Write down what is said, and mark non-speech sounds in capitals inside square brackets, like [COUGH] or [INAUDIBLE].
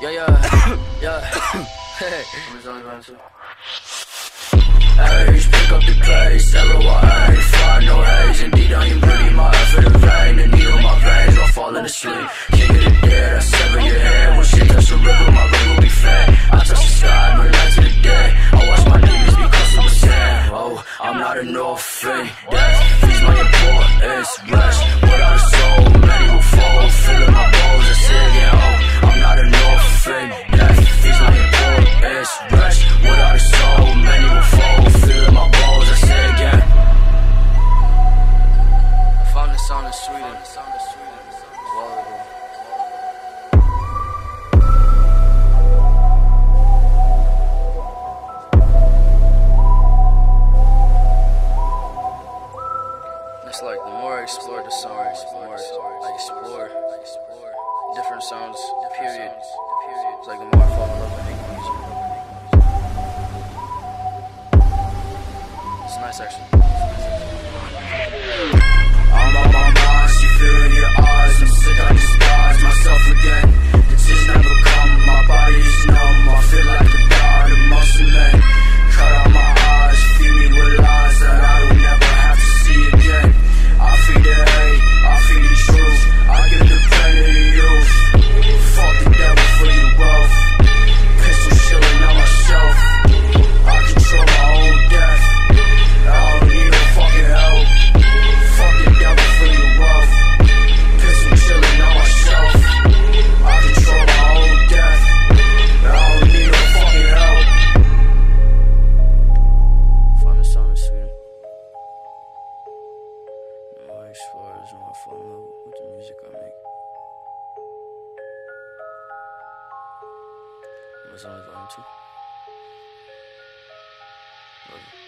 Yeah, yeah, [COUGHS] yeah. hey. Age, pick up the pace, L-O-I-A, fire, no haze. Indeed, I am putting my effort in vain The needle my veins. While falling asleep King of the dead, I sever your head. When shit touch the river, my brain will be fed. I touch the sky, burn light to the day I watch my demons become super sad Oh, I'm not an orphan. Death feeds my importance. Rest without a soul Many will explore the songs, the more I explore different sounds, period. It's like the more I fall in love with making music. It's nice actually. The I explore, the more I fall in love with the music I make. Was only volume two. Love you.